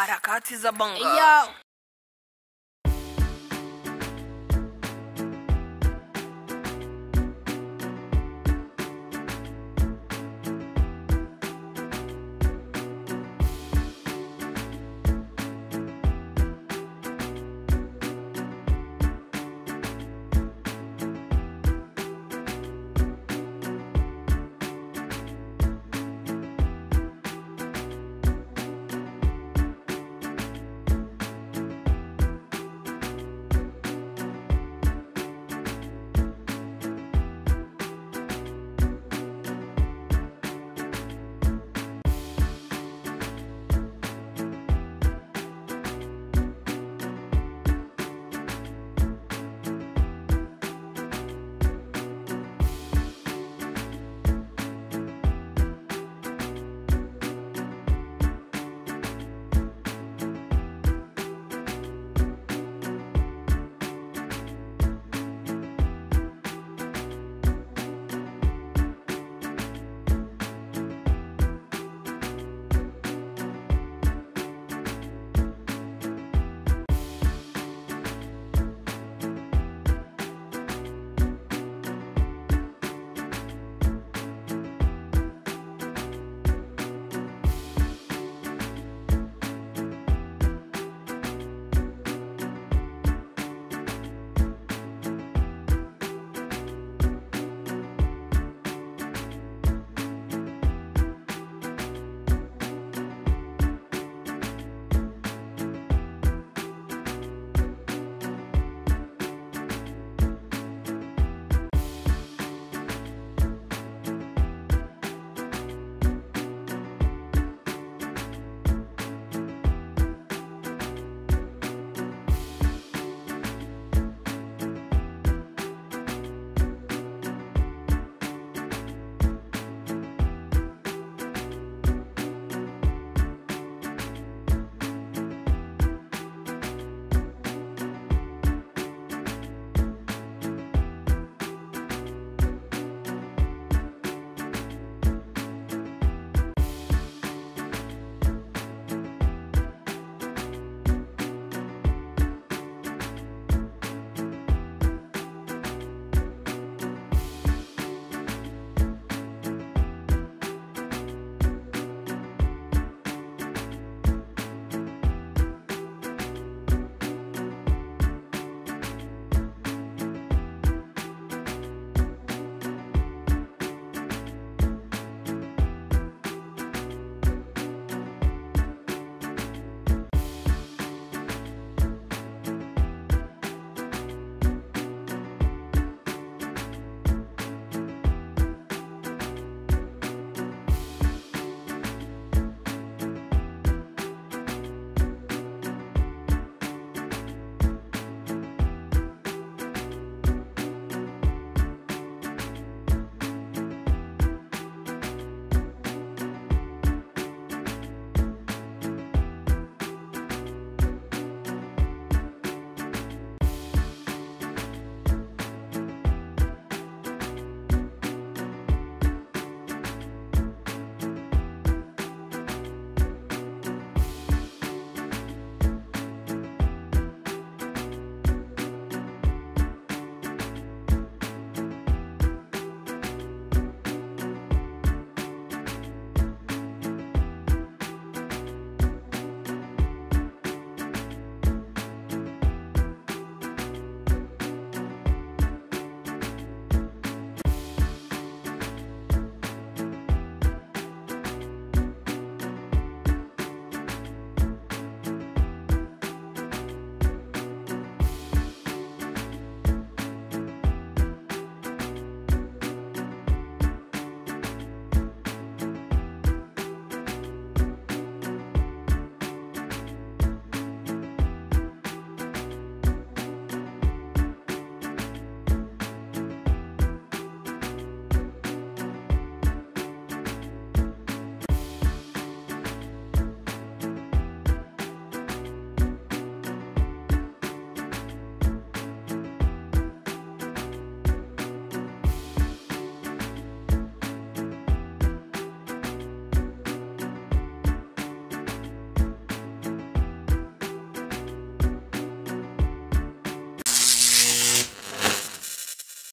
harakati za bongo Yo.